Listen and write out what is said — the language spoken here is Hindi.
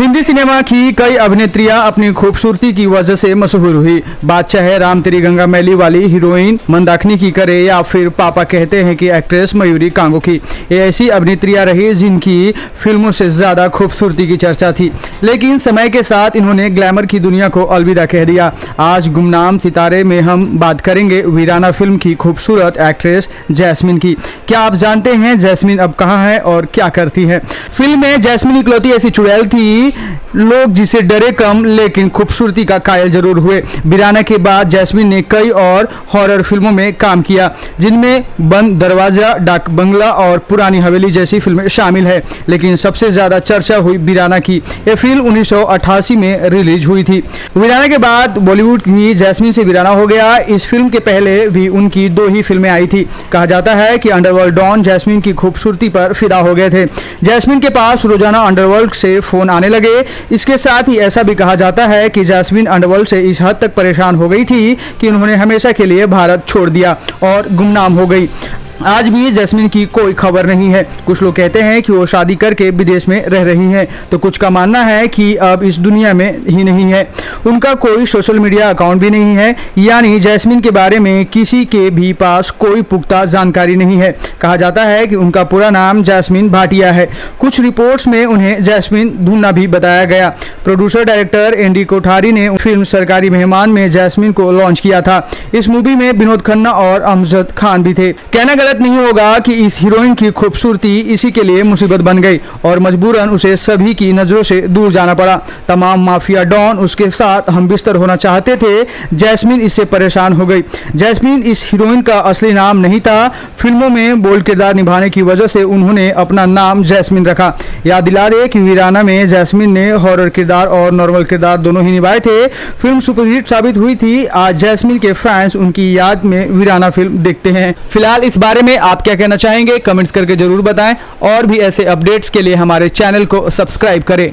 हिंदी सिनेमा की कई अभिनेत्रियाँ अपनी खूबसूरती की वजह से मशहूर हुई। बात चाहे राम तेरी गंगा मैली वाली हीरोइन। मंदाकिनी की करे या फिर पापा कहते हैं कि एक्ट्रेस मयूरी कांगो की। ये ऐसी अभिनेत्रियाँ रही जिनकी फ़िल्मों से ज़्यादा खूबसूरती की चर्चा थी। लेकिन समय के साथ इन्होंने ग्लैमर की दुनिया को अलविदा कह दिया। आज गुमनाम सितारे में हम बात करेंगे वीराना फ़िल्म की खूबसूरत एक्ट्रेस जैस्मिन की। क्या आप जानते हैं जैस्मिन अब कहाँ है और क्या करती है? फ़िल्म में जैस्मिन इकलौती ऐसी चुड़ैल थी लोग जिसे डरे कम, लेकिन खूबसूरती का कायल ज़रूर हुए। बिराना के बाद जैस्मिन ने कई और हॉरर फ़िल्मों में काम किया, जिनमें बंद दरवाज़ा, डाक बंगला और पुरानी हवेली जैसी फ़िल्में शामिल है। लेकिन सबसे ज़्यादा चर्चा हुई बिराना की। यह फ़िल्म उन्नीस में रिलीज़ हुई थी। बिराना के बाद बॉलीवुड भी जैस्मिन से बिराना हो गया। इस फ़िल्म के पहले भी उनकी दो ही फ़िल्में आई थी। कहा जाता है कि अंडरवर्ल्ड डॉन जैस्मिन की खूबसूरती पर फिदा हो गए थे। जैस्मिन के पास रोज़ाना अंडरवर्ल्ड से फ़ोन आने लगे। इसके साथ ही ऐसा भी कहा जाता है कि जैस्मिन अंडवल से इस हद तक परेशान हो गई थी कि उन्होंने हमेशा के लिए भारत छोड़ दिया और गुमनाम हो गई। आज भी जैस्मिन की कोई खबर नहीं है। कुछ लोग कहते हैं कि वो शादी करके विदेश में रह रही हैं। तो कुछ का मानना है कि अब इस दुनिया में ही नहीं है। उनका कोई सोशल मीडिया अकाउंट भी नहीं है। यानी जैस्मिन के बारे में किसी के भी पास कोई पुख्ता जानकारी नहीं है। कहा जाता है कि उनका पूरा नाम जैस्मिन भाटिया है। कुछ रिपोर्ट्स में उन्हें जैस्मिन धुन्ना भी बताया गया। प्रोड्यूसर, डायरेक्टर एनडी कोठारी ने फ़िल्म सरकारी मेहमान में जैस्मिन को लॉन्च किया था। इस मूवी में विनोद खन्ना और अमजद खान भी थे। कहना गलत नहीं होगा कि इस हीरोइन की खूबसूरती इसी के लिए मुसीबत बन गई और मजबूरन उसे सभी की नज़रों से दूर जाना पड़ा। तमाम माफिया डॉन उसके साथ हम बिस्तर होना चाहते थे। जैस्मिन इससे परेशान हो गई। जैस्मिन इस हीरोइन का असली नाम नहीं था। फ़िल्मों में बोल्ड किरदार निभाने की वजह से उन्होंने अपना नाम जैस्मिन रखा। याद दिला दे कि वीराना में जैस्मिन ने हॉरर किरदार और नॉर्मल किरदार दोनों ही निभाए थे। फ़िल्म सुपरहिट साबित हुई थी। आज जैस्मिन के फैंस उनकी याद में वीराना फ़िल्म देखते हैं। फ़िलहाल इस बारे में आप क्या कहना चाहेंगे, कमेंट्स करके ज़रूर बताएँ और भी ऐसे अपडेट्स के लिए हमारे चैनल को सब्सक्राइब करें।